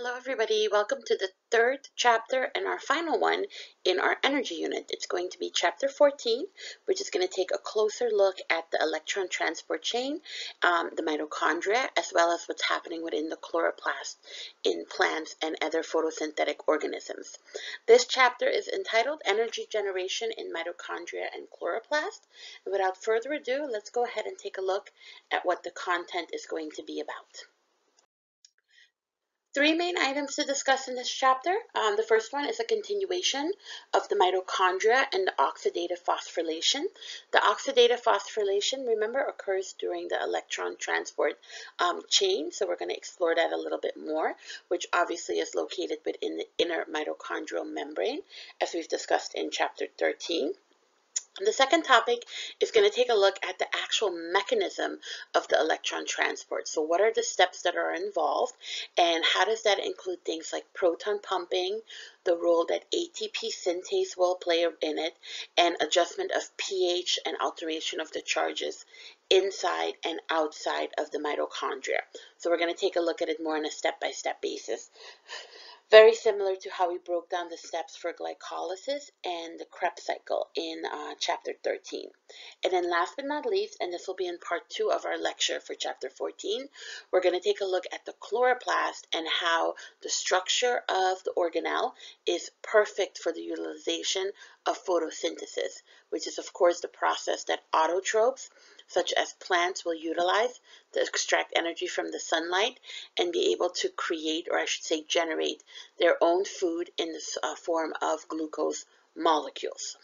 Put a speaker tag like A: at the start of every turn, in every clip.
A: Hello everybody, welcome to the third chapter and our final one in our energy unit. It's going to be chapter 14, which is going to take a closer look at the electron transport chain, um, the mitochondria, as well as what's happening within the chloroplast in plants and other photosynthetic organisms. This chapter is entitled Energy Generation in Mitochondria and Chloroplast. Without further ado, let's go ahead and take a look at what the content is going to be about. Three main items to discuss in this chapter. Um, the first one is a continuation of the mitochondria and the oxidative phosphorylation. The oxidative phosphorylation, remember, occurs during the electron transport um, chain, so we're going to explore that a little bit more, which obviously is located within the inner mitochondrial membrane, as we've discussed in chapter 13. The second topic is going to take a look at the actual mechanism of the electron transport. So what are the steps that are involved and how does that include things like proton pumping, the role that ATP synthase will play in it, and adjustment of pH and alteration of the charges inside and outside of the mitochondria. So we're going to take a look at it more on a step-by-step -step basis. Very similar to how we broke down the steps for glycolysis and the Krebs cycle in uh, chapter 13. And then last but not least, and this will be in part two of our lecture for chapter 14, we're going to take a look at the chloroplast and how the structure of the organelle is perfect for the utilization of photosynthesis, which is of course the process that autotrophs such as plants will utilize to extract energy from the sunlight and be able to create, or I should say generate, their own food in the uh, form of glucose molecules.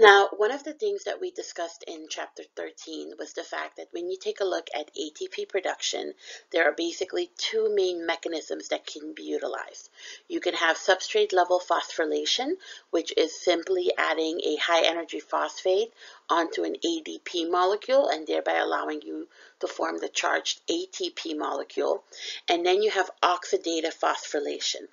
A: Now, one of the things that we discussed in chapter 13 was the fact that when you take a look at ATP production, there are basically two main mechanisms that can be utilized. You can have substrate level phosphorylation, which is simply adding a high energy phosphate onto an ADP molecule and thereby allowing you to form the charged ATP molecule. And then you have oxidative phosphorylation.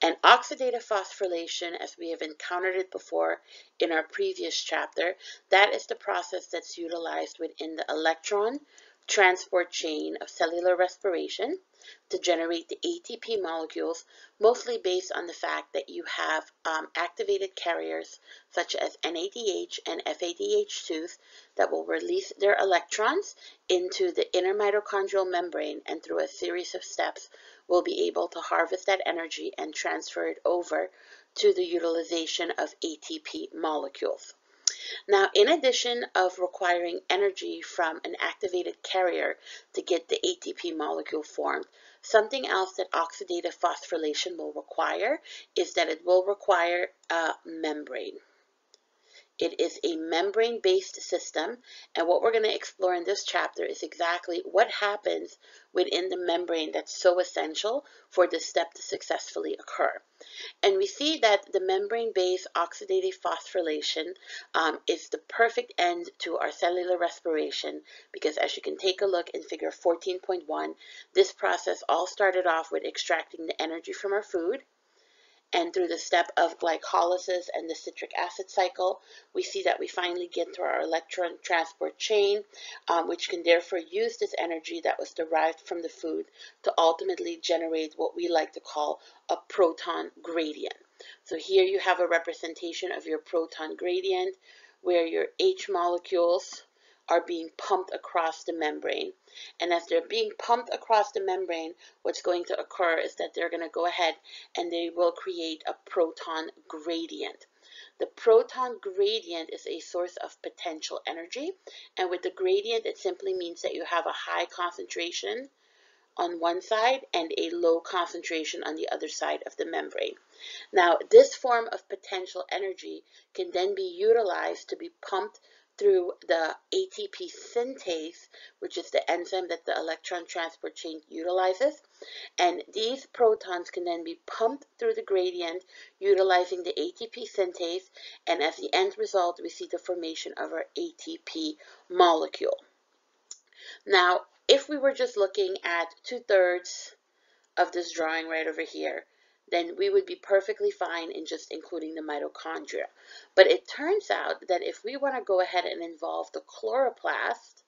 A: And oxidative phosphorylation, as we have encountered it before in our previous chapter, that is the process that's utilized within the electron transport chain of cellular respiration to generate the ATP molecules, mostly based on the fact that you have um, activated carriers such as NADH and FADH2s that will release their electrons into the inner mitochondrial membrane and through a series of steps will be able to harvest that energy and transfer it over to the utilization of ATP molecules. Now, in addition of requiring energy from an activated carrier to get the ATP molecule formed, something else that oxidative phosphorylation will require is that it will require a membrane. It is a membrane-based system, and what we're going to explore in this chapter is exactly what happens within the membrane that's so essential for this step to successfully occur. And we see that the membrane-based oxidative phosphorylation um, is the perfect end to our cellular respiration because as you can take a look in figure 14.1, this process all started off with extracting the energy from our food, and through the step of glycolysis and the citric acid cycle, we see that we finally get to our electron transport chain, um, which can therefore use this energy that was derived from the food to ultimately generate what we like to call a proton gradient. So here you have a representation of your proton gradient where your H molecules are being pumped across the membrane. And as they're being pumped across the membrane, what's going to occur is that they're going to go ahead and they will create a proton gradient. The proton gradient is a source of potential energy. And with the gradient, it simply means that you have a high concentration on one side and a low concentration on the other side of the membrane. Now, this form of potential energy can then be utilized to be pumped through the ATP synthase, which is the enzyme that the electron transport chain utilizes. And these protons can then be pumped through the gradient utilizing the ATP synthase. And as the end result, we see the formation of our ATP molecule. Now, if we were just looking at two-thirds of this drawing right over here, then we would be perfectly fine in just including the mitochondria. But it turns out that if we want to go ahead and involve the chloroplast,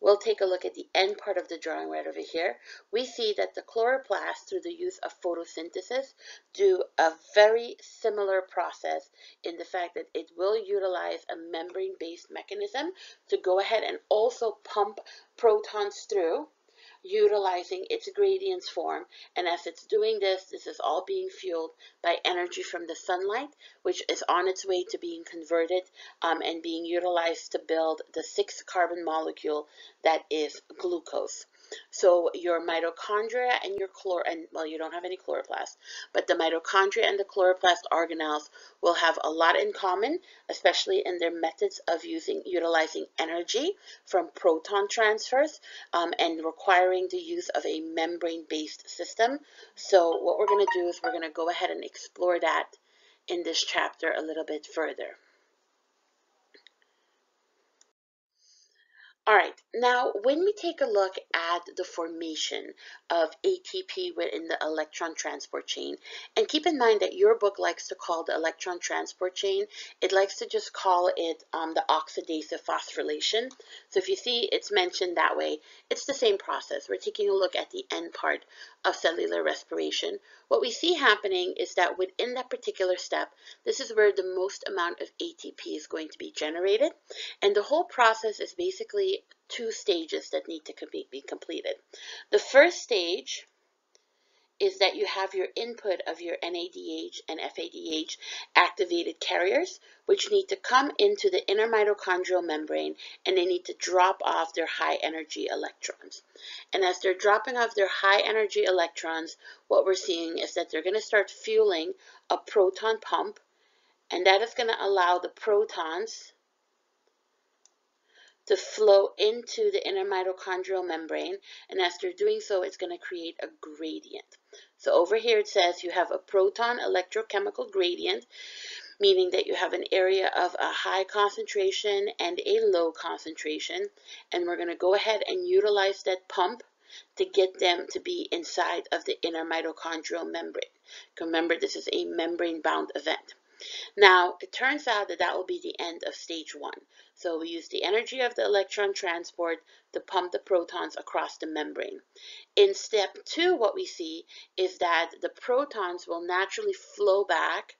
A: we'll take a look at the end part of the drawing right over here. We see that the chloroplasts, through the use of photosynthesis, do a very similar process in the fact that it will utilize a membrane-based mechanism to go ahead and also pump protons through utilizing its gradients form. And as it's doing this, this is all being fueled by energy from the sunlight, which is on its way to being converted um, and being utilized to build the sixth carbon molecule that is glucose. So your mitochondria and your chlor and well, you don't have any chloroplasts, but the mitochondria and the chloroplast organelles will have a lot in common, especially in their methods of using utilizing energy from proton transfers um, and requiring the use of a membrane-based system. So what we're going to do is we're going to go ahead and explore that in this chapter a little bit further. All right, now when we take a look at the formation of ATP within the electron transport chain, and keep in mind that your book likes to call the electron transport chain, it likes to just call it um, the oxidative phosphorylation. So if you see it's mentioned that way, it's the same process. We're taking a look at the end part of cellular respiration. What we see happening is that within that particular step, this is where the most amount of ATP is going to be generated. And the whole process is basically two stages that need to be completed. The first stage is that you have your input of your NADH and FADH activated carriers, which need to come into the inner mitochondrial membrane and they need to drop off their high energy electrons. And as they're dropping off their high energy electrons, what we're seeing is that they're going to start fueling a proton pump, and that is going to allow the protons to flow into the inner mitochondrial membrane. And as they're doing so, it's going to create a gradient. So over here it says you have a proton electrochemical gradient, meaning that you have an area of a high concentration and a low concentration. And we're going to go ahead and utilize that pump to get them to be inside of the inner mitochondrial membrane. Remember, this is a membrane-bound event. Now, it turns out that that will be the end of stage one. So we use the energy of the electron transport to pump the protons across the membrane. In step two, what we see is that the protons will naturally flow back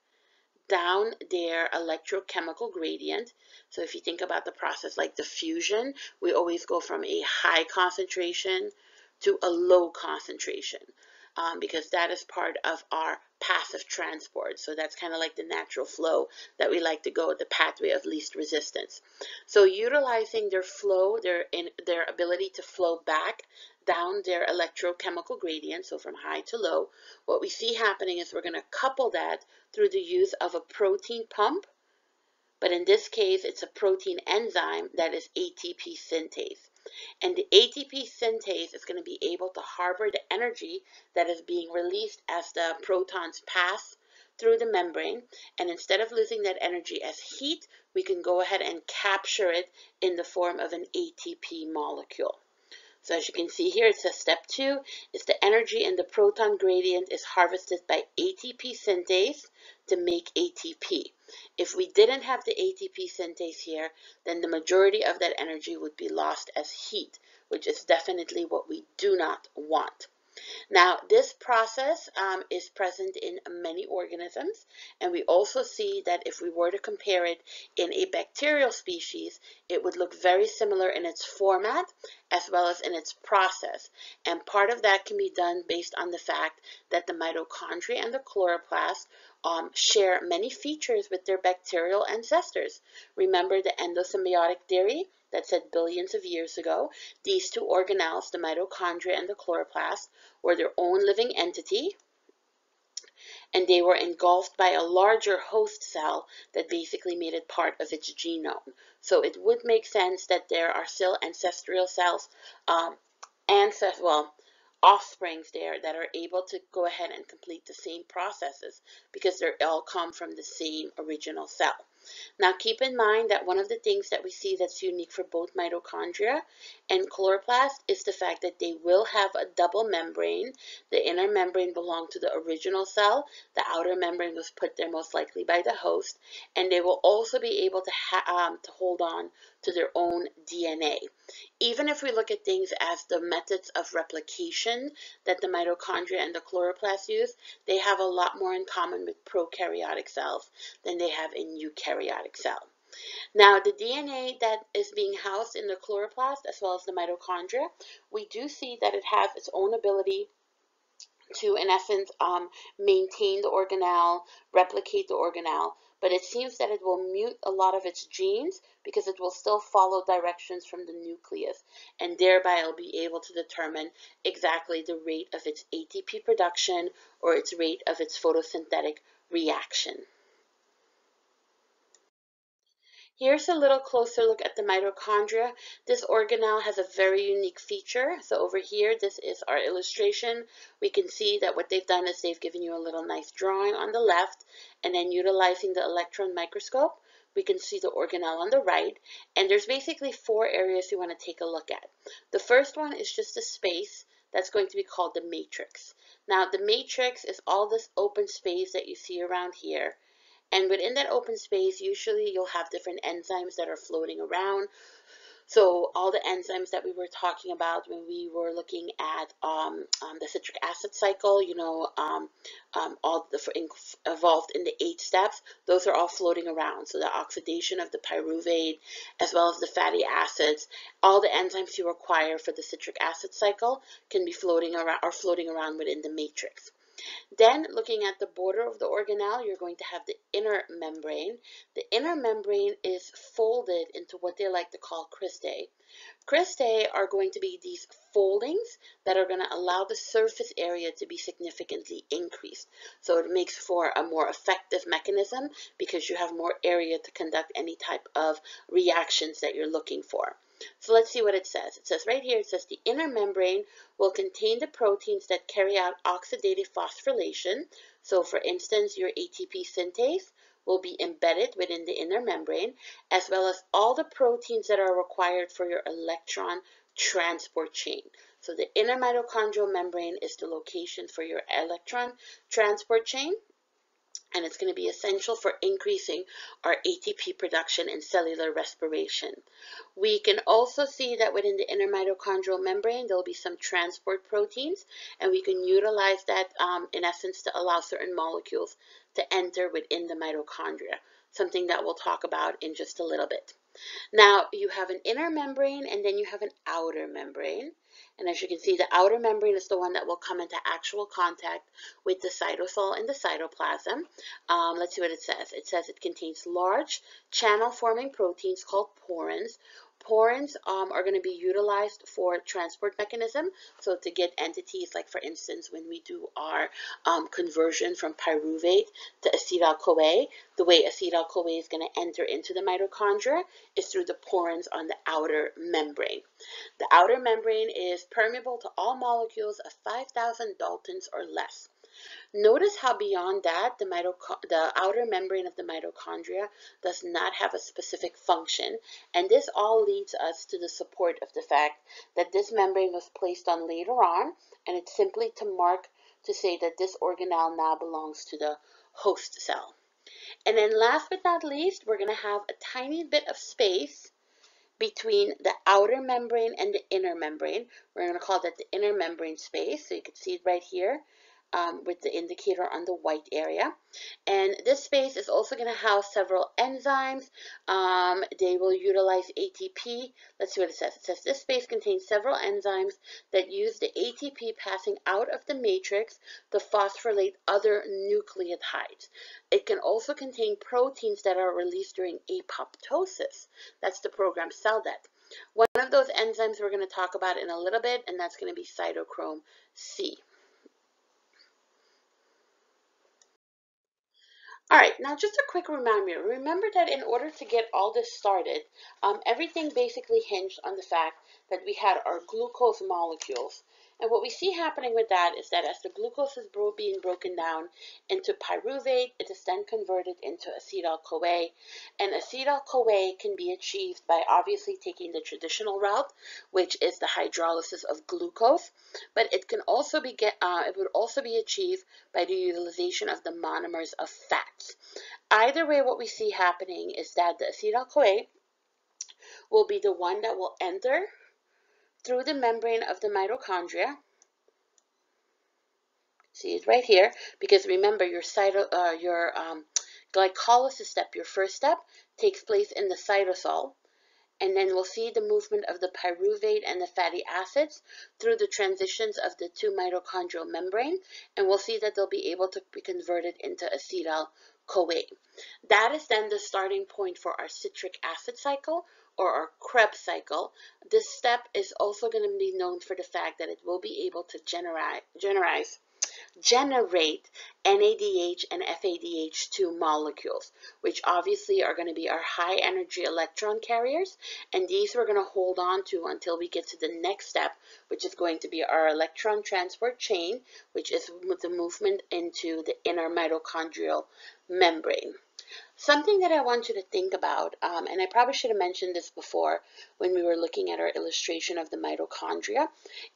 A: down their electrochemical gradient. So if you think about the process like diffusion, we always go from a high concentration to a low concentration um, because that is part of our passive transport. So that's kind of like the natural flow that we like to go, the pathway of least resistance. So utilizing their flow, their, in, their ability to flow back down their electrochemical gradient, so from high to low, what we see happening is we're going to couple that through the use of a protein pump, but in this case, it's a protein enzyme that is ATP synthase. And the ATP synthase is going to be able to harbor the energy that is being released as the protons pass through the membrane. And instead of losing that energy as heat, we can go ahead and capture it in the form of an ATP molecule. So as you can see here, it says step two is the energy in the proton gradient is harvested by ATP synthase to make ATP. If we didn't have the ATP synthase here, then the majority of that energy would be lost as heat, which is definitely what we do not want. Now, this process um, is present in many organisms, and we also see that if we were to compare it in a bacterial species, it would look very similar in its format as well as in its process. And part of that can be done based on the fact that the mitochondria and the chloroplast um, share many features with their bacterial ancestors. Remember the endosymbiotic theory that said billions of years ago, these two organelles, the mitochondria and the chloroplast, were their own living entity, and they were engulfed by a larger host cell that basically made it part of its genome. So it would make sense that there are still ancestral cells, um, ancest well, offsprings there that are able to go ahead and complete the same processes because they all come from the same original cell. Now keep in mind that one of the things that we see that's unique for both mitochondria and chloroplast is the fact that they will have a double membrane. The inner membrane belonged to the original cell. The outer membrane was put there most likely by the host. And they will also be able to, um, to hold on to their own DNA. Even if we look at things as the methods of replication that the mitochondria and the chloroplast use, they have a lot more in common with prokaryotic cells than they have in eukaryotic cells. Now, the DNA that is being housed in the chloroplast as well as the mitochondria, we do see that it has its own ability to, in essence, um, maintain the organelle, replicate the organelle, but it seems that it will mute a lot of its genes because it will still follow directions from the nucleus, and thereby it'll be able to determine exactly the rate of its ATP production or its rate of its photosynthetic reaction. Here's a little closer look at the mitochondria. This organelle has a very unique feature. So over here, this is our illustration. We can see that what they've done is they've given you a little nice drawing on the left, and then utilizing the electron microscope, we can see the organelle on the right. And there's basically four areas you want to take a look at. The first one is just a space that's going to be called the matrix. Now, the matrix is all this open space that you see around here. And within that open space, usually you'll have different enzymes that are floating around. So all the enzymes that we were talking about when we were looking at um, um, the citric acid cycle, you know, um, um all the involved in the eight steps, those are all floating around. So the oxidation of the pyruvate, as well as the fatty acids, all the enzymes you require for the citric acid cycle can be floating around or floating around within the matrix. Then looking at the border of the organelle, you're going to have the inner membrane. The inner membrane is folded into what they like to call cristae. Cristae are going to be these foldings that are going to allow the surface area to be significantly increased. So it makes for a more effective mechanism because you have more area to conduct any type of reactions that you're looking for. So let's see what it says. It says right here, it says the inner membrane will contain the proteins that carry out oxidative phosphorylation. So for instance, your ATP synthase will be embedded within the inner membrane, as well as all the proteins that are required for your electron transport chain. So the inner mitochondrial membrane is the location for your electron transport chain and it's going to be essential for increasing our ATP production and cellular respiration. We can also see that within the inner mitochondrial membrane, there will be some transport proteins, and we can utilize that um, in essence to allow certain molecules to enter within the mitochondria, something that we'll talk about in just a little bit. Now, you have an inner membrane and then you have an outer membrane. And as you can see, the outer membrane is the one that will come into actual contact with the cytosol and the cytoplasm. Um, let's see what it says. It says it contains large channel-forming proteins called porins, Porins um, are going to be utilized for transport mechanism. So to get entities like, for instance, when we do our um, conversion from pyruvate to acetyl-CoA, the way acetyl-CoA is going to enter into the mitochondria is through the porins on the outer membrane. The outer membrane is permeable to all molecules of 5,000 Daltons or less. Notice how beyond that, the, the outer membrane of the mitochondria does not have a specific function. And this all leads us to the support of the fact that this membrane was placed on later on, and it's simply to mark to say that this organelle now belongs to the host cell. And then last but not least, we're going to have a tiny bit of space between the outer membrane and the inner membrane. We're going to call that the intermembrane space. So you can see it right here um, with the indicator on the white area. And this space is also going to house several enzymes. Um, they will utilize ATP. Let's see what it says. It says this space contains several enzymes that use the ATP passing out of the matrix to phosphorylate other nucleotides. It can also contain proteins that are released during apoptosis. That's the program cell death. One of those enzymes we're going to talk about in a little bit, and that's going to be cytochrome C. All right, now just a quick reminder. Remember that in order to get all this started, um, everything basically hinged on the fact that we had our glucose molecules. And what we see happening with that is that as the glucose is bro being broken down into pyruvate, it is then converted into acetyl-CoA. And acetyl-CoA can be achieved by obviously taking the traditional route, which is the hydrolysis of glucose. But it can also be get, uh, it would also be achieved by the utilization of the monomers of fats. Either way, what we see happening is that the acetyl-CoA will be the one that will enter through the membrane of the mitochondria. See it right here, because remember your, cyto, uh, your um, glycolysis step, your first step, takes place in the cytosol and then we'll see the movement of the pyruvate and the fatty acids through the transitions of the two mitochondrial membrane, and we'll see that they'll be able to be converted into acetyl-CoA. That is then the starting point for our citric acid cycle, or our Krebs cycle. This step is also going to be known for the fact that it will be able to generate generate NADH and FADH2 molecules, which obviously are going to be our high energy electron carriers. And these we're going to hold on to until we get to the next step, which is going to be our electron transport chain, which is the movement into the inner mitochondrial membrane. Something that I want you to think about, um, and I probably should have mentioned this before when we were looking at our illustration of the mitochondria,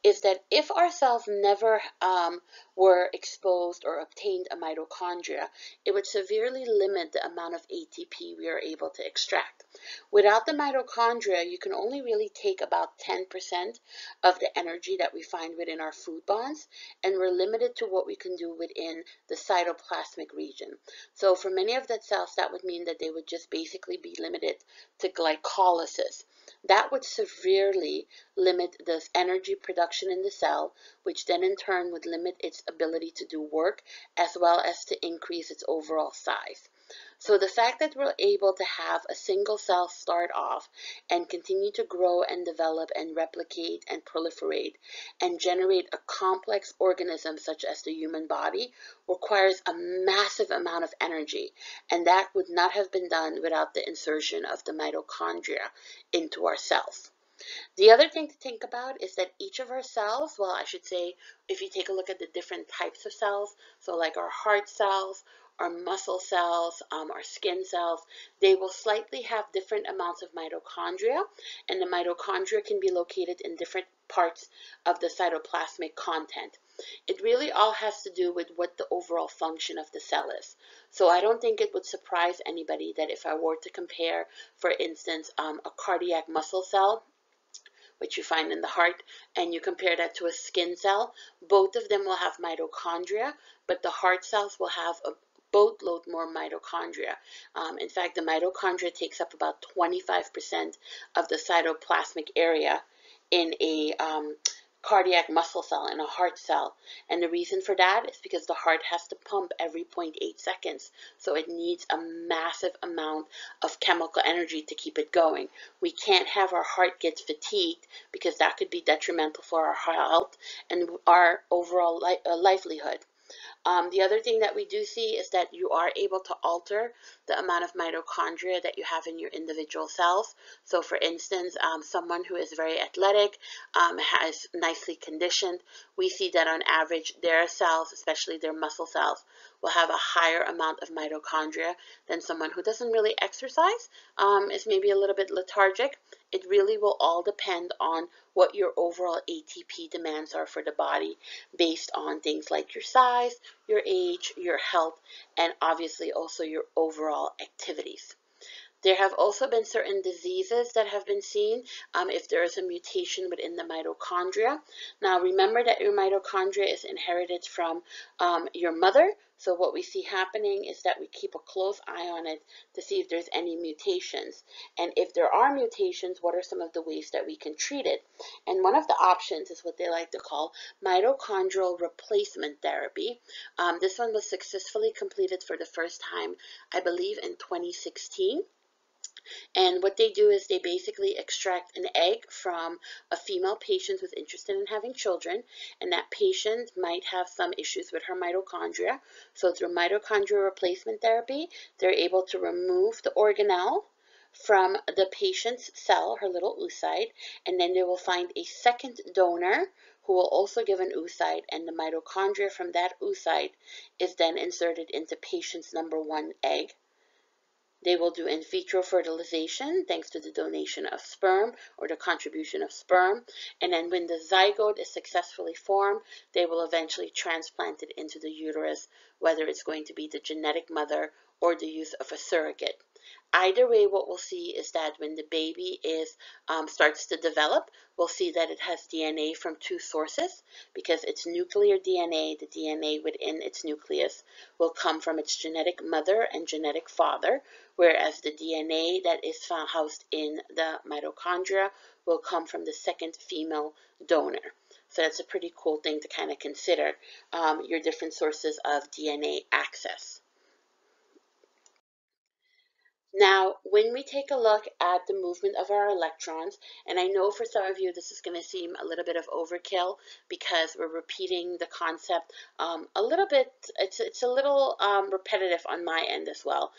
A: is that if our cells never um, were exposed or obtained a mitochondria, it would severely limit the amount of ATP we are able to extract. Without the mitochondria, you can only really take about 10% of the energy that we find within our food bonds, and we're limited to what we can do within the cytoplasmic region. So for many of the cells, that would mean that they would just basically be limited to glycolysis. That would severely limit the energy production in the cell, which then in turn would limit its ability to do work as well as to increase its overall size. So the fact that we're able to have a single cell start off and continue to grow and develop and replicate and proliferate and generate a complex organism such as the human body requires a massive amount of energy. And that would not have been done without the insertion of the mitochondria into our cells. The other thing to think about is that each of our cells, well, I should say, if you take a look at the different types of cells, so like our heart cells, our muscle cells, um, our skin cells, they will slightly have different amounts of mitochondria, and the mitochondria can be located in different parts of the cytoplasmic content. It really all has to do with what the overall function of the cell is. So I don't think it would surprise anybody that if I were to compare, for instance, um, a cardiac muscle cell which you find in the heart, and you compare that to a skin cell, both of them will have mitochondria, but the heart cells will have a boatload more mitochondria. Um, in fact, the mitochondria takes up about 25% of the cytoplasmic area in a um, cardiac muscle cell and a heart cell. And the reason for that is because the heart has to pump every 0.8 seconds. So it needs a massive amount of chemical energy to keep it going. We can't have our heart get fatigued because that could be detrimental for our health and our overall li uh, livelihood. Um, the other thing that we do see is that you are able to alter the amount of mitochondria that you have in your individual cells. So for instance, um, someone who is very athletic, um, has nicely conditioned, we see that on average their cells, especially their muscle cells, will have a higher amount of mitochondria than someone who doesn't really exercise, um, is maybe a little bit lethargic. It really will all depend on what your overall ATP demands are for the body based on things like your size, your age, your health, and obviously also your overall activities. There have also been certain diseases that have been seen um, if there is a mutation within the mitochondria. Now remember that your mitochondria is inherited from um, your mother. So what we see happening is that we keep a close eye on it to see if there's any mutations. And if there are mutations, what are some of the ways that we can treat it? And one of the options is what they like to call mitochondrial replacement therapy. Um, this one was successfully completed for the first time, I believe, in 2016. And what they do is they basically extract an egg from a female patient who's interested in having children, and that patient might have some issues with her mitochondria. So through mitochondrial replacement therapy, they're able to remove the organelle from the patient's cell, her little oocyte, and then they will find a second donor who will also give an oocyte, and the mitochondria from that oocyte is then inserted into patient's number one egg. They will do in vitro fertilization thanks to the donation of sperm or the contribution of sperm. And then when the zygote is successfully formed, they will eventually transplant it into the uterus, whether it's going to be the genetic mother or the use of a surrogate. Either way, what we'll see is that when the baby is um, starts to develop, we'll see that it has DNA from two sources because its nuclear DNA, the DNA within its nucleus, will come from its genetic mother and genetic father, whereas the DNA that is housed in the mitochondria will come from the second female donor. So that's a pretty cool thing to kind of consider um, your different sources of DNA access. Now, when we take a look at the movement of our electrons, and I know for some of you this is going to seem a little bit of overkill because we're repeating the concept um, a little bit, it's, it's a little um, repetitive on my end as well,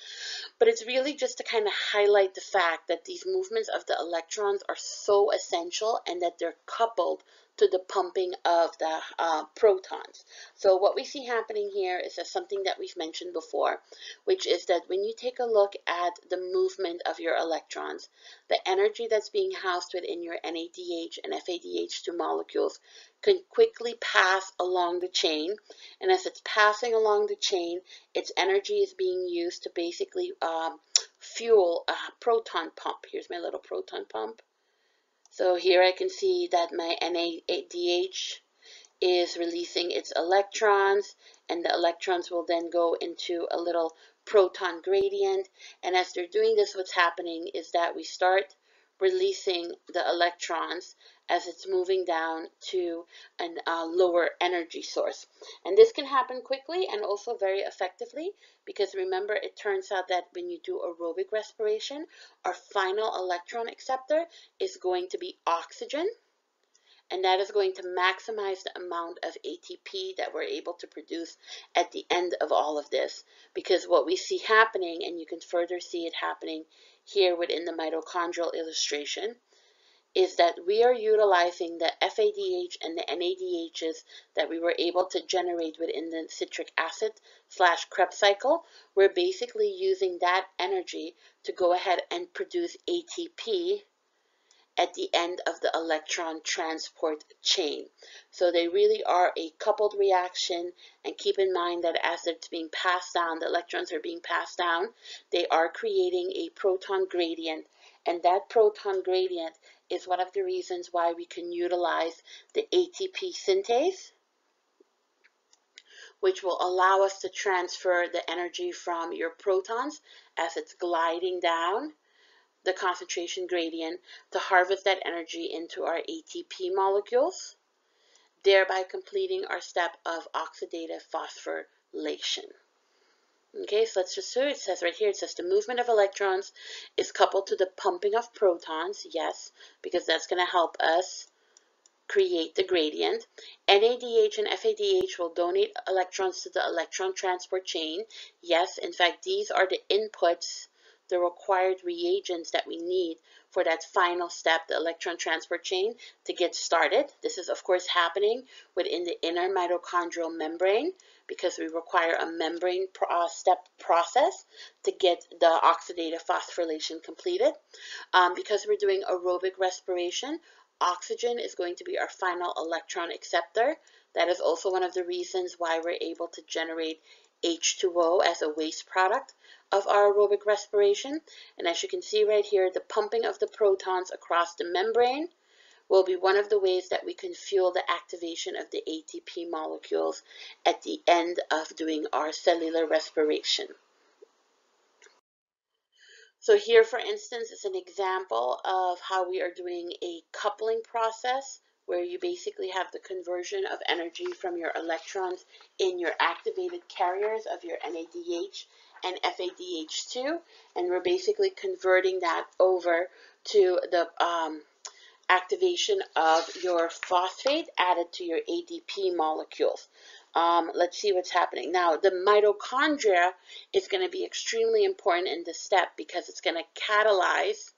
A: but it's really just to kind of highlight the fact that these movements of the electrons are so essential and that they're coupled to the pumping of the uh, protons. So what we see happening here is something that we've mentioned before, which is that when you take a look at the movement of your electrons, the energy that's being housed within your NADH and FADH2 molecules can quickly pass along the chain. And as it's passing along the chain, its energy is being used to basically um, fuel a proton pump. Here's my little proton pump. So here I can see that my NADH is releasing its electrons and the electrons will then go into a little proton gradient. And as they're doing this, what's happening is that we start releasing the electrons as it's moving down to a uh, lower energy source. And this can happen quickly and also very effectively because remember it turns out that when you do aerobic respiration, our final electron acceptor is going to be oxygen and that is going to maximize the amount of ATP that we're able to produce at the end of all of this because what we see happening and you can further see it happening here within the mitochondrial illustration is that we are utilizing the FADH and the NADHs that we were able to generate within the citric acid slash Krebs cycle. We're basically using that energy to go ahead and produce ATP at the end of the electron transport chain. So they really are a coupled reaction and keep in mind that as it's being passed down, the electrons are being passed down, they are creating a proton gradient and that proton gradient is one of the reasons why we can utilize the ATP synthase, which will allow us to transfer the energy from your protons as it's gliding down the concentration gradient to harvest that energy into our ATP molecules, thereby completing our step of oxidative phosphorylation. Okay, so let's just do it. It says right here, it says the movement of electrons is coupled to the pumping of protons. Yes, because that's going to help us create the gradient. NADH and FADH will donate electrons to the electron transport chain. Yes, in fact, these are the inputs, the required reagents that we need for that final step, the electron transport chain, to get started. This is, of course, happening within the inner mitochondrial membrane because we require a membrane uh, step process to get the oxidative phosphorylation completed. Um, because we're doing aerobic respiration, oxygen is going to be our final electron acceptor. That is also one of the reasons why we're able to generate H2O as a waste product of our aerobic respiration. And as you can see right here, the pumping of the protons across the membrane will be one of the ways that we can fuel the activation of the ATP molecules at the end of doing our cellular respiration. So here, for instance, is an example of how we are doing a coupling process where you basically have the conversion of energy from your electrons in your activated carriers of your NADH and FADH2, and we're basically converting that over to the um, activation of your phosphate added to your ADP molecules. Um, let's see what's happening. Now, the mitochondria is going to be extremely important in this step because it's going to catalyze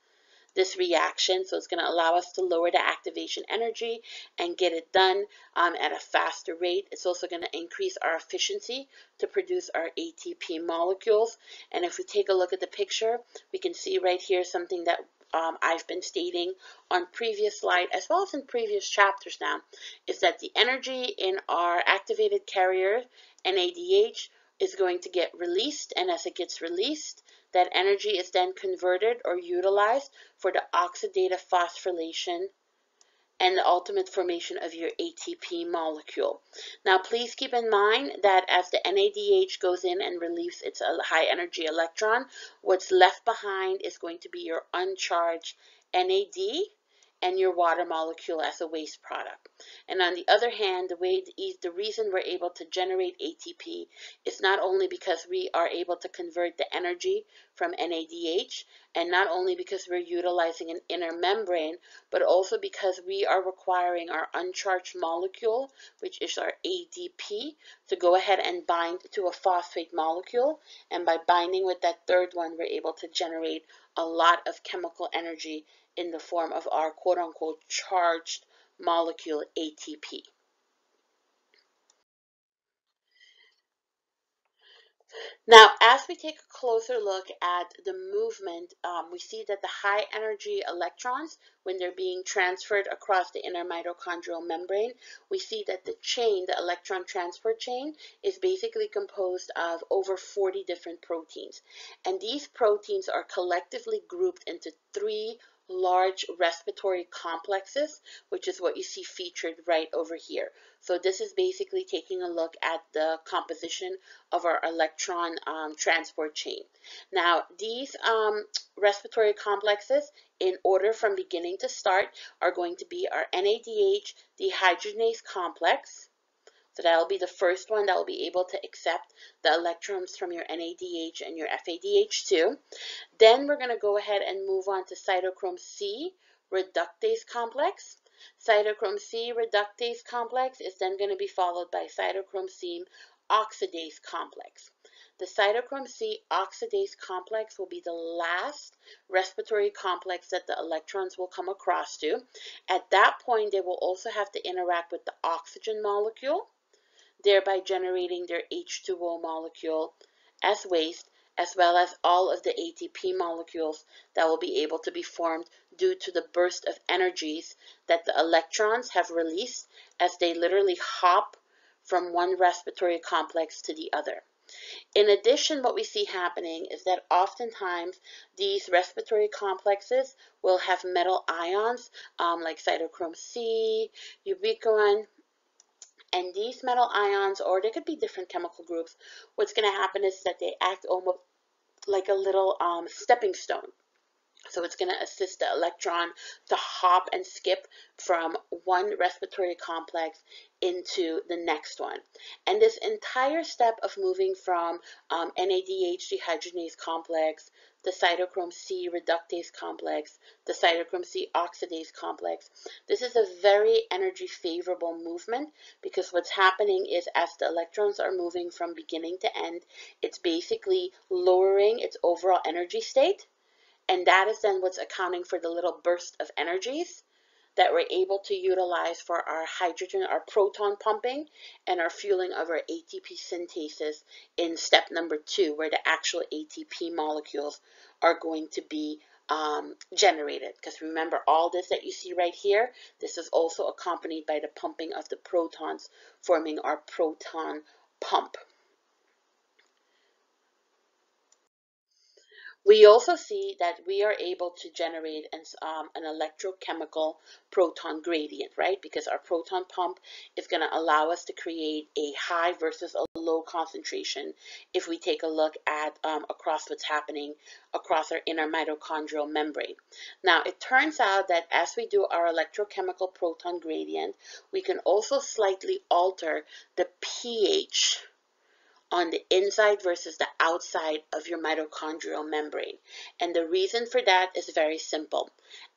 A: this reaction. So it's going to allow us to lower the activation energy and get it done um, at a faster rate. It's also going to increase our efficiency to produce our ATP molecules. And if we take a look at the picture, we can see right here something that um, I've been stating on previous slide as well as in previous chapters now is that the energy in our activated carrier NADH is going to get released and as it gets released That energy is then converted or utilized for the oxidative phosphorylation and the ultimate formation of your ATP molecule. Now, please keep in mind that as the NADH goes in and relieves its uh, high energy electron, what's left behind is going to be your uncharged NAD and your water molecule as a waste product. And on the other hand, the way the reason we're able to generate ATP is not only because we are able to convert the energy from NADH, and not only because we're utilizing an inner membrane, but also because we are requiring our uncharged molecule, which is our ADP, to go ahead and bind to a phosphate molecule. And by binding with that third one, we're able to generate a lot of chemical energy in the form of our quote unquote charged molecule ATP. Now, as we take a closer look at the movement, um, we see that the high energy electrons, when they're being transferred across the inner mitochondrial membrane, we see that the chain, the electron transfer chain, is basically composed of over 40 different proteins. And these proteins are collectively grouped into three large respiratory complexes, which is what you see featured right over here. So this is basically taking a look at the composition of our electron um, transport chain. Now, these um, respiratory complexes, in order from beginning to start, are going to be our NADH dehydrogenase complex, so that'll be the first one that will be able to accept the electrons from your NADH and your FADH2. Then we're going to go ahead and move on to cytochrome C reductase complex. Cytochrome C reductase complex is then going to be followed by cytochrome C oxidase complex. The cytochrome C oxidase complex will be the last respiratory complex that the electrons will come across to. At that point, they will also have to interact with the oxygen molecule thereby generating their H2O molecule as waste, as well as all of the ATP molecules that will be able to be formed due to the burst of energies that the electrons have released as they literally hop from one respiratory complex to the other. In addition, what we see happening is that oftentimes these respiratory complexes will have metal ions um, like cytochrome C, ubiquinone, and these metal ions, or they could be different chemical groups, what's going to happen is that they act almost like a little um, stepping stone. So it's going to assist the electron to hop and skip from one respiratory complex into the next one. And this entire step of moving from um, NADH dehydrogenase complex the cytochrome C reductase complex, the cytochrome C oxidase complex. This is a very energy favorable movement because what's happening is as the electrons are moving from beginning to end, it's basically lowering its overall energy state. And that is then what's accounting for the little burst of energies that we're able to utilize for our hydrogen, our proton pumping, and our fueling of our ATP synthesis in step number two, where the actual ATP molecules are going to be um, generated. Because remember, all this that you see right here, this is also accompanied by the pumping of the protons, forming our proton pump. We also see that we are able to generate an, um, an electrochemical proton gradient, right? Because our proton pump is going to allow us to create a high versus a low concentration if we take a look at um, across what's happening across our inner mitochondrial membrane. Now, it turns out that as we do our electrochemical proton gradient, we can also slightly alter the pH on the inside versus the outside of your mitochondrial membrane. And the reason for that is very simple.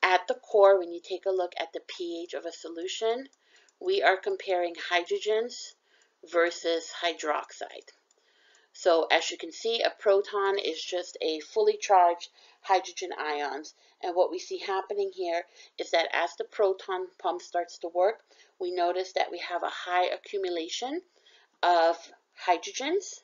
A: At the core, when you take a look at the pH of a solution, we are comparing hydrogens versus hydroxide. So as you can see, a proton is just a fully charged hydrogen ions. And what we see happening here is that as the proton pump starts to work, we notice that we have a high accumulation of hydrogens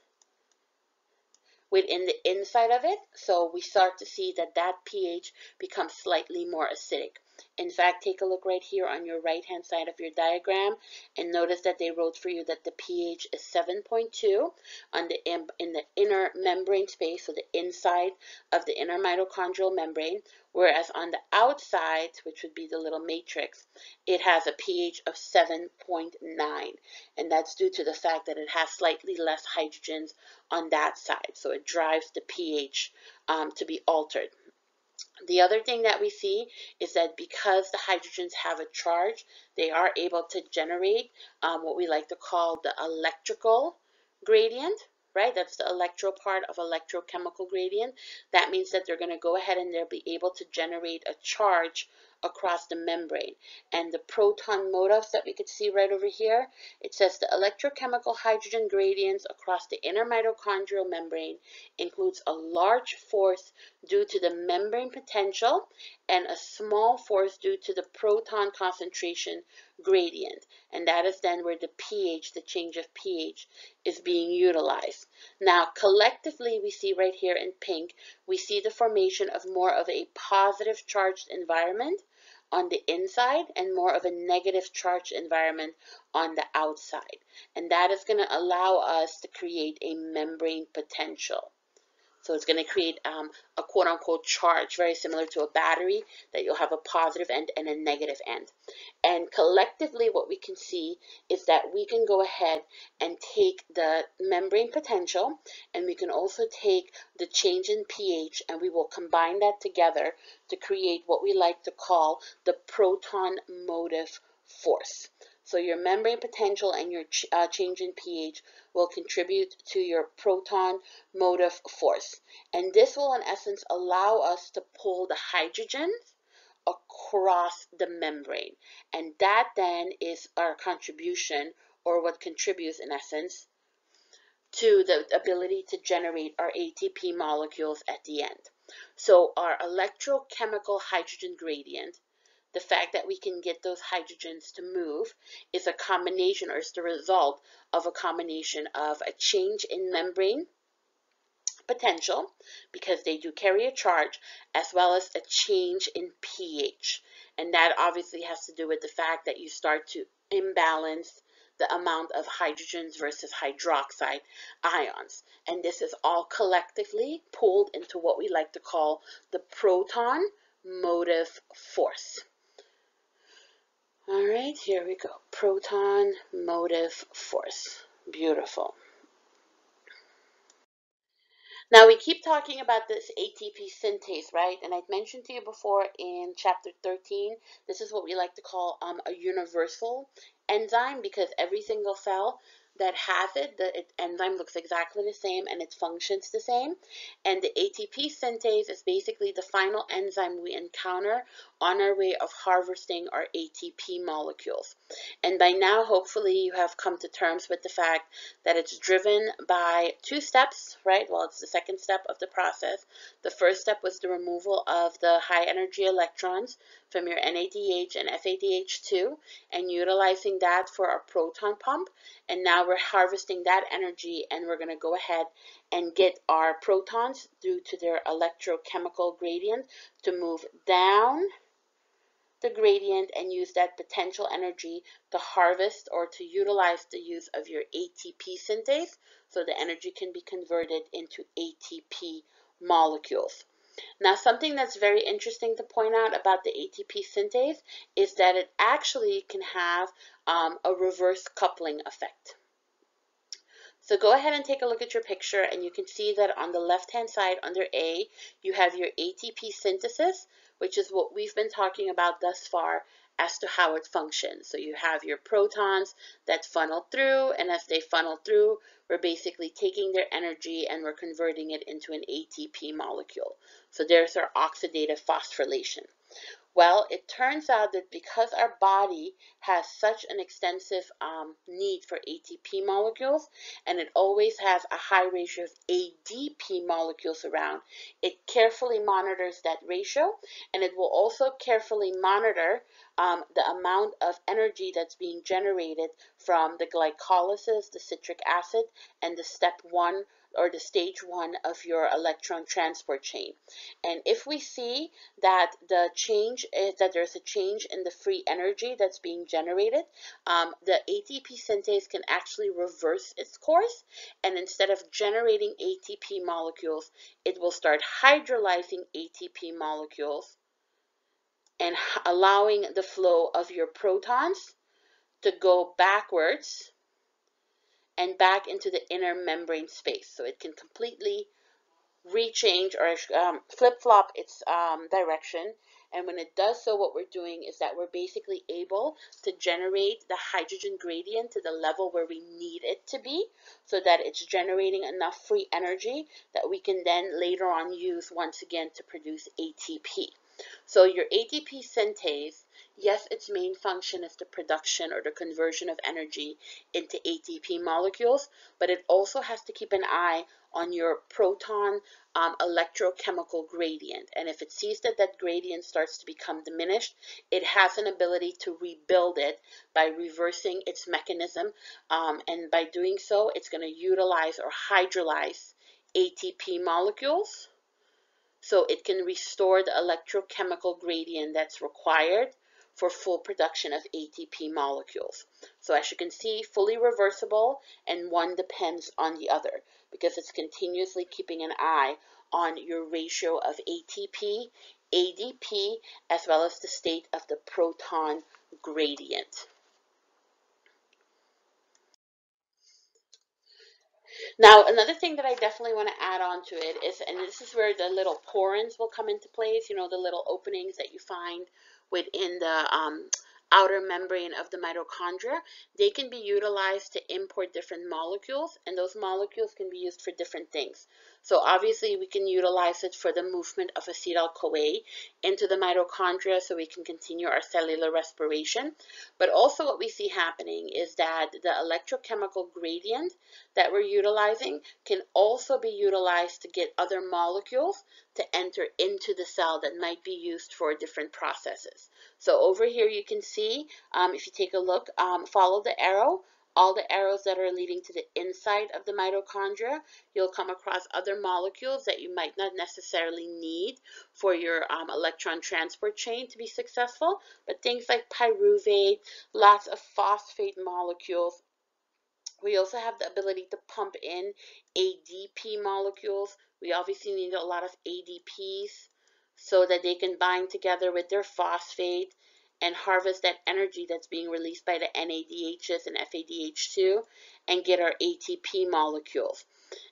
A: within the inside of it. So we start to see that that pH becomes slightly more acidic. In fact, take a look right here on your right hand side of your diagram and notice that they wrote for you that the pH is 7.2 on the in the inner membrane space, so the inside of the inner mitochondrial membrane, whereas on the outside, which would be the little matrix, it has a pH of 7.9. And that's due to the fact that it has slightly less hydrogens on that side. So it drives the pH um, to be altered. The other thing that we see is that because the hydrogens have a charge, they are able to generate um, what we like to call the electrical gradient, right? That's the electro part of electrochemical gradient. That means that they're going to go ahead and they'll be able to generate a charge across the membrane. And the proton motifs that we could see right over here, it says the electrochemical hydrogen gradients across the inner mitochondrial membrane includes a large force due to the membrane potential and a small force due to the proton concentration gradient. And that is then where the pH, the change of pH, is being utilized. Now, collectively, we see right here in pink, we see the formation of more of a positive charged environment on the inside and more of a negative charge environment on the outside. And that is going to allow us to create a membrane potential. So it's going to create um, a quote unquote charge, very similar to a battery, that you'll have a positive end and a negative end. And collectively, what we can see is that we can go ahead and take the membrane potential and we can also take the change in pH and we will combine that together to create what we like to call the proton motive force. So your membrane potential and your ch uh, change in pH will contribute to your proton motive force. And this will in essence allow us to pull the hydrogens across the membrane. And that then is our contribution or what contributes in essence to the ability to generate our ATP molecules at the end. So our electrochemical hydrogen gradient the fact that we can get those hydrogens to move is a combination or is the result of a combination of a change in membrane potential because they do carry a charge as well as a change in pH. And that obviously has to do with the fact that you start to imbalance the amount of hydrogens versus hydroxide ions. And this is all collectively pulled into what we like to call the proton motive force. All right, here we go. Proton motive force. Beautiful. Now we keep talking about this ATP synthase, right? And I've mentioned to you before in chapter 13, this is what we like to call um, a universal enzyme because every single cell that has it, the enzyme looks exactly the same and it functions the same. And the ATP synthase is basically the final enzyme we encounter on our way of harvesting our ATP molecules. And by now, hopefully, you have come to terms with the fact that it's driven by two steps, right? Well, it's the second step of the process. The first step was the removal of the high energy electrons from your NADH and FADH2 and utilizing that for our proton pump. And now we're harvesting that energy and we're going to go ahead and get our protons due to their electrochemical gradient to move down the gradient and use that potential energy to harvest or to utilize the use of your ATP synthase so the energy can be converted into ATP molecules. Now, something that's very interesting to point out about the ATP synthase is that it actually can have um, a reverse coupling effect. So go ahead and take a look at your picture and you can see that on the left hand side under A, you have your ATP synthesis, which is what we've been talking about thus far as to how it functions. So you have your protons that funnel through, and as they funnel through, we're basically taking their energy and we're converting it into an ATP molecule. So there's our oxidative phosphorylation. Well, it turns out that because our body has such an extensive um, need for ATP molecules, and it always has a high ratio of ADP molecules around, it carefully monitors that ratio, and it will also carefully monitor um, the amount of energy that's being generated from the glycolysis, the citric acid, and the step one or the stage one of your electron transport chain. And if we see that the change is that there's a change in the free energy that's being generated, um, the ATP synthase can actually reverse its course. And instead of generating ATP molecules, it will start hydrolyzing ATP molecules and allowing the flow of your protons to go backwards and back into the intermembrane space. So it can completely rechange or um, flip-flop its um, direction. And when it does so, what we're doing is that we're basically able to generate the hydrogen gradient to the level where we need it to be so that it's generating enough free energy that we can then later on use once again to produce ATP. So your ATP synthase Yes, its main function is the production or the conversion of energy into ATP molecules, but it also has to keep an eye on your proton um, electrochemical gradient. And if it sees that that gradient starts to become diminished, it has an ability to rebuild it by reversing its mechanism. Um, and by doing so, it's going to utilize or hydrolyze ATP molecules so it can restore the electrochemical gradient that's required for full production of ATP molecules. So as you can see, fully reversible and one depends on the other because it's continuously keeping an eye on your ratio of ATP, ADP, as well as the state of the proton gradient. Now, another thing that I definitely want to add on to it is, and this is where the little porins will come into place, you know, the little openings that you find within the um, outer membrane of the mitochondria, they can be utilized to import different molecules, and those molecules can be used for different things. So obviously we can utilize it for the movement of acetyl-CoA into the mitochondria so we can continue our cellular respiration. But also what we see happening is that the electrochemical gradient that we're utilizing can also be utilized to get other molecules to enter into the cell that might be used for different processes. So over here you can see, um, if you take a look, um, follow the arrow, all the arrows that are leading to the inside of the mitochondria, you'll come across other molecules that you might not necessarily need for your um, electron transport chain to be successful, but things like pyruvate, lots of phosphate molecules. We also have the ability to pump in ADP molecules. We obviously need a lot of ADPs so that they can bind together with their phosphate and harvest that energy that's being released by the NADHs and FADH2 and get our ATP molecules.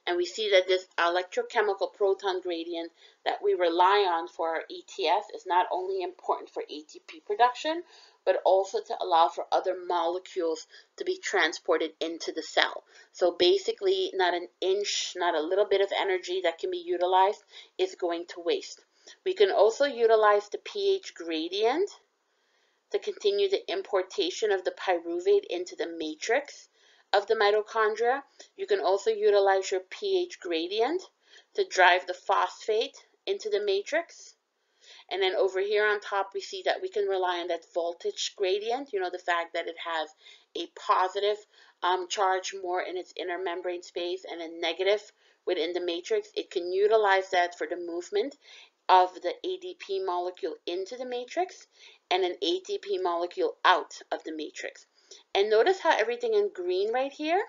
A: And we see that this electrochemical proton gradient that we rely on for our ETS is not only important for ATP production, but also to allow for other molecules to be transported into the cell. So basically, not an inch, not a little bit of energy that can be utilized is going to waste. We can also utilize the pH gradient to continue the importation of the pyruvate into the matrix of the mitochondria. You can also utilize your pH gradient to drive the phosphate into the matrix. And then over here on top, we see that we can rely on that voltage gradient, you know, the fact that it has a positive um, charge more in its intermembrane space and a negative within the matrix. It can utilize that for the movement of the ADP molecule into the matrix and an ATP molecule out of the matrix. And notice how everything in green right here,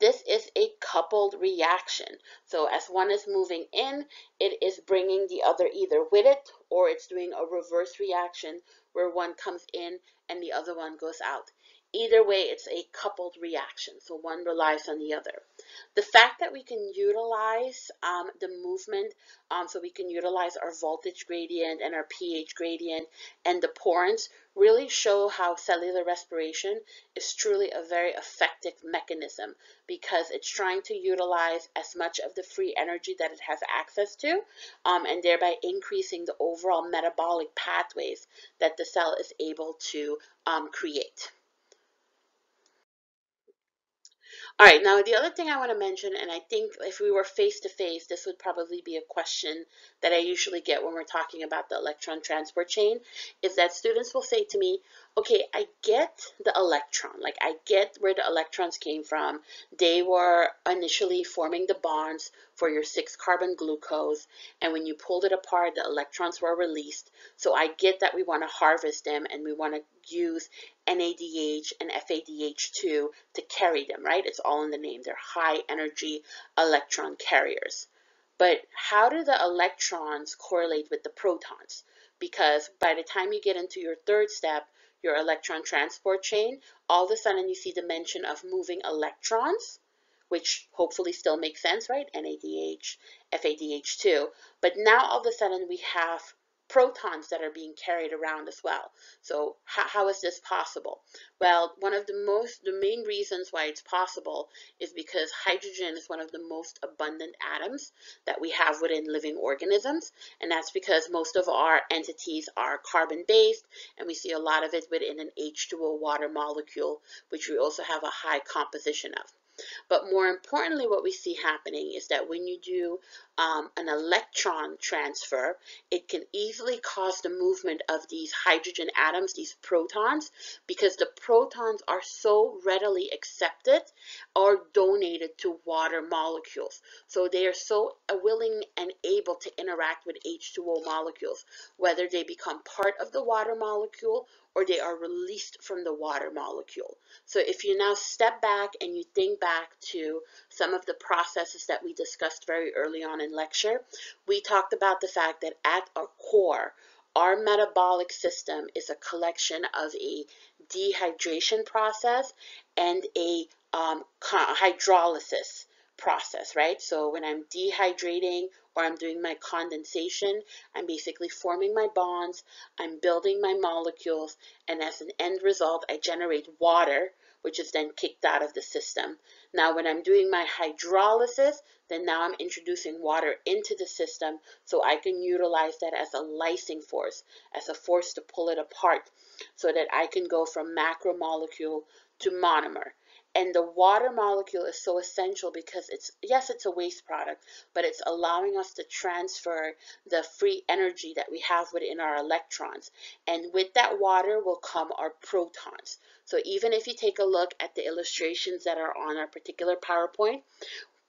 A: this is a coupled reaction. So as one is moving in, it is bringing the other either with it or it's doing a reverse reaction where one comes in and the other one goes out. Either way, it's a coupled reaction, so one relies on the other. The fact that we can utilize um, the movement, um, so we can utilize our voltage gradient and our pH gradient and the porins really show how cellular respiration is truly a very effective mechanism because it's trying to utilize as much of the free energy that it has access to um, and thereby increasing the overall metabolic pathways that the cell is able to um, create. All right, now the other thing I want to mention, and I think if we were face to face, this would probably be a question that I usually get when we're talking about the electron transport chain, is that students will say to me, okay, I get the electron, like I get where the electrons came from. They were initially forming the bonds for your six carbon glucose, and when you pulled it apart, the electrons were released. So I get that we want to harvest them and we want to use NADH and FADH2 to carry them, right? It's all in the name. They're high energy electron carriers. But how do the electrons correlate with the protons? Because by the time you get into your third step, your electron transport chain, all of a sudden you see the mention of moving electrons which hopefully still makes sense, right? NADH, FADH2. But now all of a sudden we have protons that are being carried around as well. So how, how is this possible? Well, one of the most, the main reasons why it's possible is because hydrogen is one of the most abundant atoms that we have within living organisms. And that's because most of our entities are carbon-based and we see a lot of it within an H2O water molecule, which we also have a high composition of. But more importantly, what we see happening is that when you do um, an electron transfer, it can easily cause the movement of these hydrogen atoms, these protons, because the protons are so readily accepted or donated to water molecules. So they are so willing and able to interact with H2O molecules, whether they become part of the water molecule or they are released from the water molecule. So if you now step back and you think back to some of the processes that we discussed very early on in lecture, we talked about the fact that at our core, our metabolic system is a collection of a dehydration process and a um, hydrolysis process, right? So when I'm dehydrating or I'm doing my condensation, I'm basically forming my bonds, I'm building my molecules, and as an end result, I generate water, which is then kicked out of the system. Now, when I'm doing my hydrolysis, then now I'm introducing water into the system so I can utilize that as a lysing force, as a force to pull it apart so that I can go from macromolecule to monomer. And the water molecule is so essential because it's, yes, it's a waste product, but it's allowing us to transfer the free energy that we have within our electrons. And with that water will come our protons. So even if you take a look at the illustrations that are on our particular PowerPoint,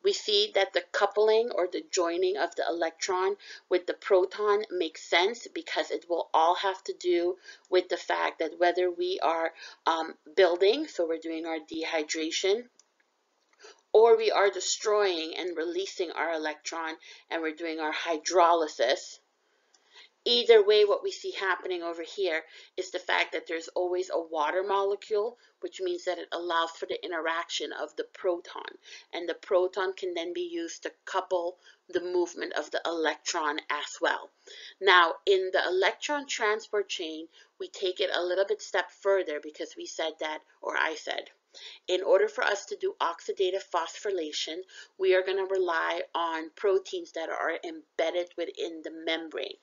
A: we see that the coupling or the joining of the electron with the proton makes sense because it will all have to do with the fact that whether we are um, building, so we're doing our dehydration, or we are destroying and releasing our electron and we're doing our hydrolysis, Either way, what we see happening over here is the fact that there's always a water molecule, which means that it allows for the interaction of the proton. And the proton can then be used to couple the movement of the electron as well. Now, in the electron transport chain, we take it a little bit step further because we said that, or I said, in order for us to do oxidative phosphorylation, we are going to rely on proteins that are embedded within the membrane.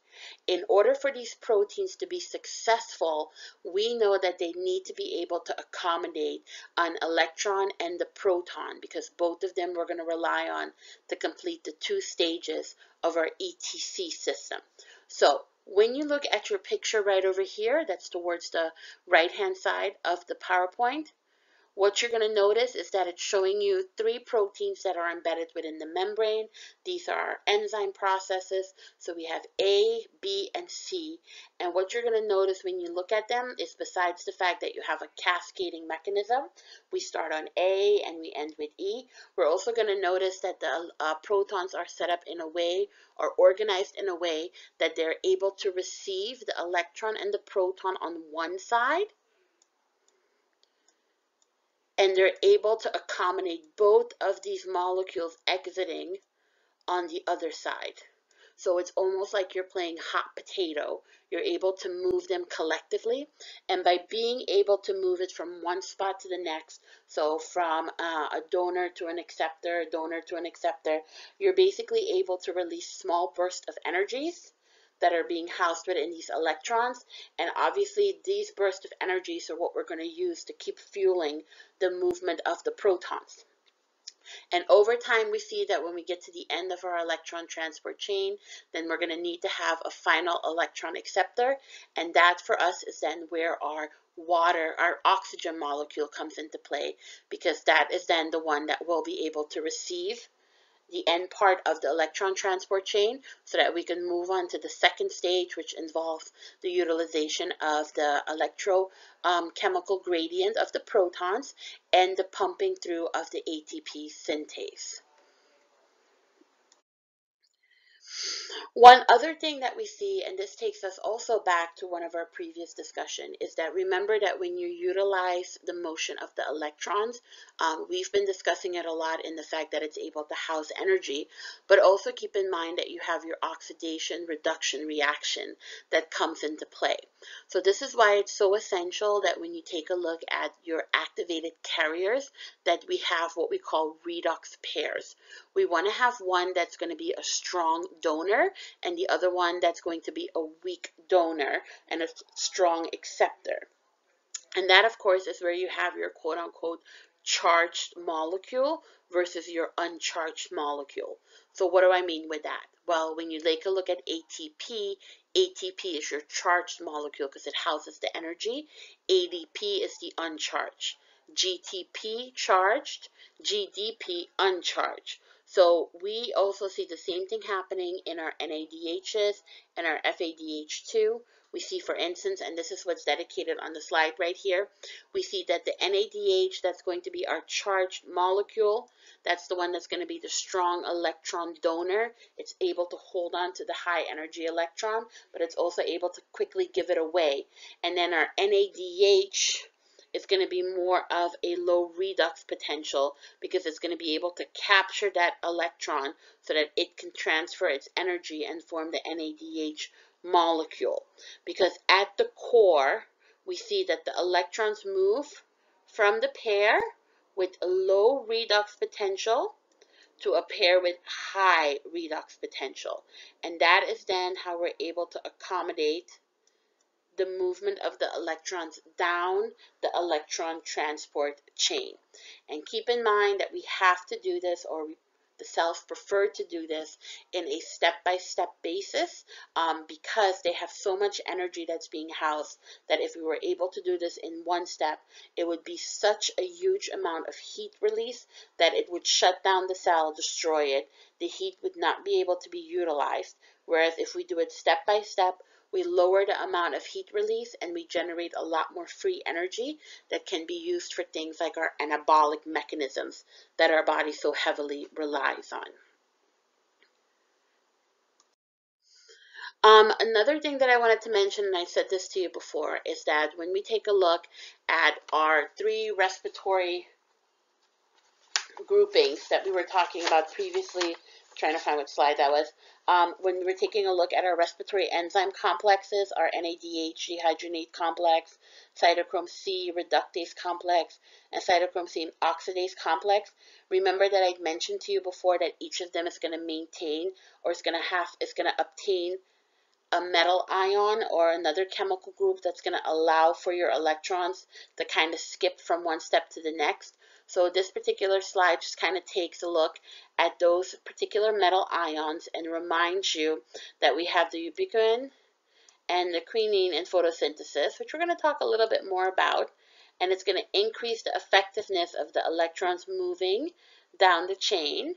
A: In order for these proteins to be successful, we know that they need to be able to accommodate an electron and the proton because both of them we're going to rely on to complete the two stages of our ETC system. So when you look at your picture right over here, that's towards the right hand side of the PowerPoint, what you're going to notice is that it's showing you three proteins that are embedded within the membrane. These are enzyme processes. So we have A, B, and C. And what you're going to notice when you look at them is besides the fact that you have a cascading mechanism, we start on A and we end with E. We're also going to notice that the uh, protons are set up in a way or organized in a way that they're able to receive the electron and the proton on one side and they're able to accommodate both of these molecules exiting on the other side. So it's almost like you're playing hot potato. You're able to move them collectively. And by being able to move it from one spot to the next, so from uh, a donor to an acceptor, a donor to an acceptor, you're basically able to release small bursts of energies that are being housed within these electrons. And obviously these bursts of energies are what we're going to use to keep fueling the movement of the protons. And over time, we see that when we get to the end of our electron transport chain, then we're going to need to have a final electron acceptor. And that for us is then where our water, our oxygen molecule comes into play because that is then the one that will be able to receive the end part of the electron transport chain so that we can move on to the second stage, which involves the utilization of the electrochemical um, gradient of the protons and the pumping through of the ATP synthase. One other thing that we see, and this takes us also back to one of our previous discussion, is that remember that when you utilize the motion of the electrons, um, we've been discussing it a lot in the fact that it's able to house energy, but also keep in mind that you have your oxidation reduction reaction that comes into play. So this is why it's so essential that when you take a look at your activated carriers, that we have what we call redox pairs. We want to have one that's going to be a strong donor and the other one that's going to be a weak donor and a strong acceptor. And that, of course, is where you have your quote unquote charged molecule versus your uncharged molecule. So what do I mean with that? Well, when you take a look at ATP, ATP is your charged molecule because it houses the energy. ADP is the uncharged. GTP charged, GDP uncharged. So we also see the same thing happening in our NADHs and our FADH2. We see, for instance, and this is what's dedicated on the slide right here, we see that the NADH, that's going to be our charged molecule, that's the one that's going to be the strong electron donor. It's able to hold on to the high energy electron, but it's also able to quickly give it away. And then our NADH, is going to be more of a low redox potential because it's going to be able to capture that electron so that it can transfer its energy and form the NADH molecule. Because at the core, we see that the electrons move from the pair with a low redox potential to a pair with high redox potential. And that is then how we're able to accommodate the movement of the electrons down the electron transport chain. And keep in mind that we have to do this or we the cells prefer to do this in a step-by-step -step basis um, because they have so much energy that's being housed that if we were able to do this in one step, it would be such a huge amount of heat release that it would shut down the cell, destroy it. The heat would not be able to be utilized. Whereas if we do it step by step, we lower the amount of heat release and we generate a lot more free energy that can be used for things like our anabolic mechanisms that our body so heavily relies on. Um, another thing that I wanted to mention, and I said this to you before, is that when we take a look at our three respiratory groupings that we were talking about previously trying to find which slide that was. Um, when we're taking a look at our respiratory enzyme complexes, our NADH dehydrogenase complex, cytochrome C reductase complex, and cytochrome C oxidase complex, remember that I mentioned to you before that each of them is going to maintain or is going to have, is going to obtain a metal ion or another chemical group that's going to allow for your electrons to kind of skip from one step to the next. So this particular slide just kind of takes a look at those particular metal ions and reminds you that we have the ubiquitin and the quinone in photosynthesis, which we're going to talk a little bit more about. And it's going to increase the effectiveness of the electrons moving down the chain.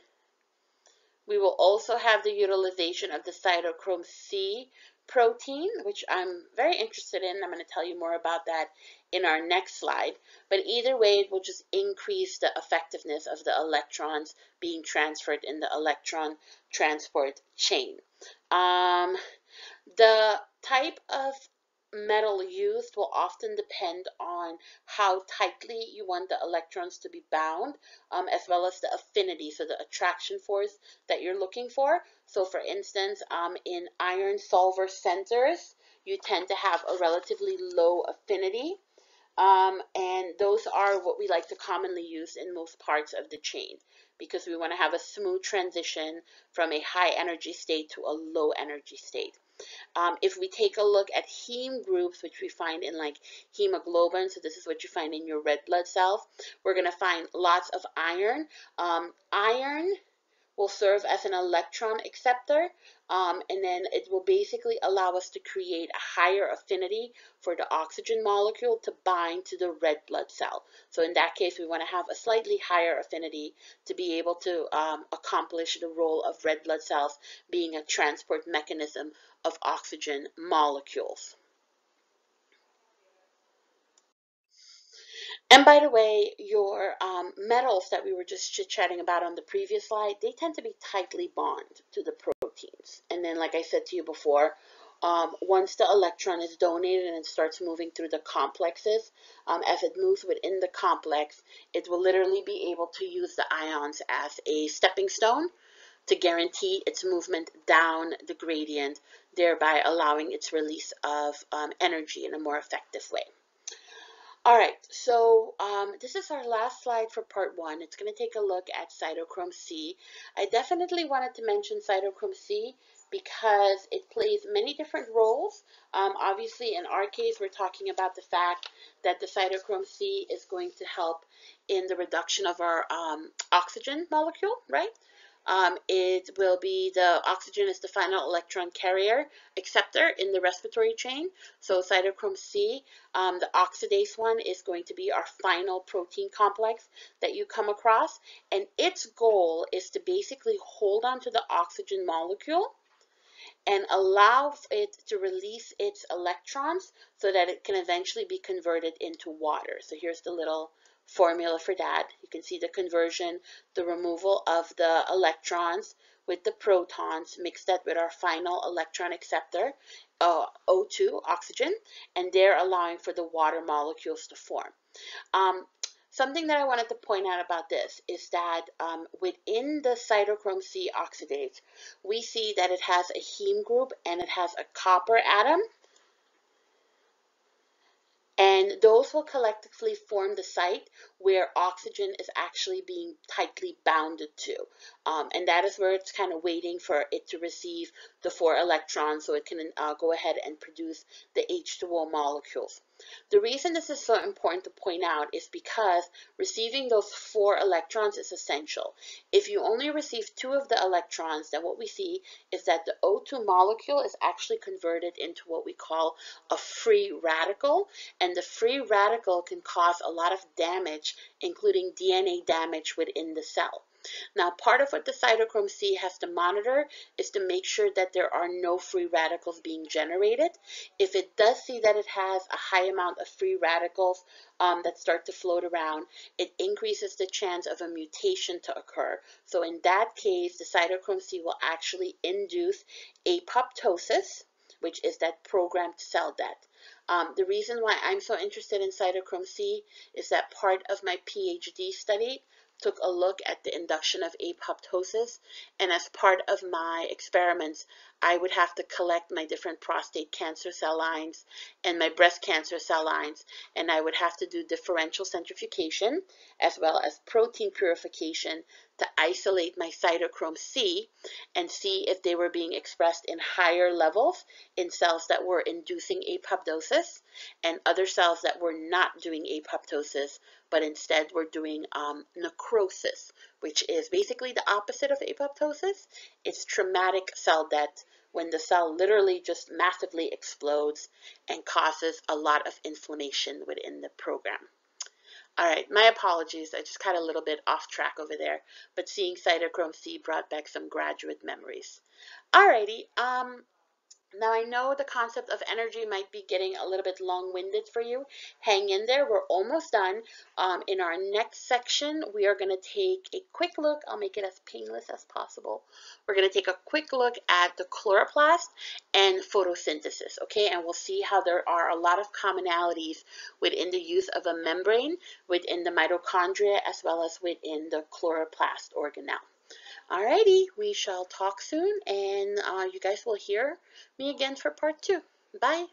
A: We will also have the utilization of the cytochrome C protein, which I'm very interested in. I'm going to tell you more about that in our next slide. But either way, it will just increase the effectiveness of the electrons being transferred in the electron transport chain. Um, the type of metal used will often depend on how tightly you want the electrons to be bound, um, as well as the affinity, so the attraction force that you're looking for. So for instance, um, in iron sulfur centers, you tend to have a relatively low affinity. Um, and those are what we like to commonly use in most parts of the chain because we want to have a smooth transition from a high energy state to a low energy state. Um, if we take a look at heme groups, which we find in like hemoglobin, so this is what you find in your red blood cells, we're going to find lots of iron. Um, iron will serve as an electron acceptor um, and then it will basically allow us to create a higher affinity for the oxygen molecule to bind to the red blood cell. So in that case, we want to have a slightly higher affinity to be able to um, accomplish the role of red blood cells being a transport mechanism of oxygen molecules. And by the way, your um, metals that we were just chit-chatting about on the previous slide, they tend to be tightly bonded to the proteins. And then, like I said to you before, um, once the electron is donated and it starts moving through the complexes, um, as it moves within the complex, it will literally be able to use the ions as a stepping stone to guarantee its movement down the gradient, thereby allowing its release of um, energy in a more effective way. All right, so um, this is our last slide for part one. It's going to take a look at cytochrome C. I definitely wanted to mention cytochrome C because it plays many different roles. Um, obviously, in our case, we're talking about the fact that the cytochrome C is going to help in the reduction of our um, oxygen molecule, right? Um, it will be the oxygen is the final electron carrier acceptor in the respiratory chain. So cytochrome C, um, the oxidase one is going to be our final protein complex that you come across. And its goal is to basically hold on to the oxygen molecule and allow it to release its electrons so that it can eventually be converted into water. So here's the little formula for that. You can see the conversion, the removal of the electrons with the protons, mix that with our final electron acceptor, uh, O2, oxygen, and they're allowing for the water molecules to form. Um, something that I wanted to point out about this is that um, within the cytochrome C oxidase, we see that it has a heme group and it has a copper atom and those will collectively form the site where oxygen is actually being tightly bounded to. Um, and that is where it's kind of waiting for it to receive the four electrons so it can uh, go ahead and produce the H2O molecules. The reason this is so important to point out is because receiving those four electrons is essential. If you only receive two of the electrons, then what we see is that the O2 molecule is actually converted into what we call a free radical, and the free radical can cause a lot of damage, including DNA damage within the cell. Now, part of what the cytochrome C has to monitor is to make sure that there are no free radicals being generated. If it does see that it has a high amount of free radicals um, that start to float around, it increases the chance of a mutation to occur. So in that case, the cytochrome C will actually induce apoptosis, which is that programmed cell death. Um, the reason why I'm so interested in cytochrome C is that part of my PhD study took a look at the induction of apoptosis, and as part of my experiments, I would have to collect my different prostate cancer cell lines and my breast cancer cell lines, and I would have to do differential centrifugation as well as protein purification to isolate my cytochrome C and see if they were being expressed in higher levels in cells that were inducing apoptosis and other cells that were not doing apoptosis but instead we're doing um, necrosis, which is basically the opposite of apoptosis. It's traumatic cell death when the cell literally just massively explodes and causes a lot of inflammation within the program. All right, my apologies. I just got a little bit off track over there, but seeing cytochrome C brought back some graduate memories. All righty, um, now I know the concept of energy might be getting a little bit long-winded for you. Hang in there, we're almost done. Um, in our next section, we are going to take a quick look, I'll make it as painless as possible. We're going to take a quick look at the chloroplast and photosynthesis, okay? And we'll see how there are a lot of commonalities within the use of a membrane within the mitochondria as well as within the chloroplast organelle. Alrighty, we shall talk soon and uh, you guys will hear me again for part two. Bye.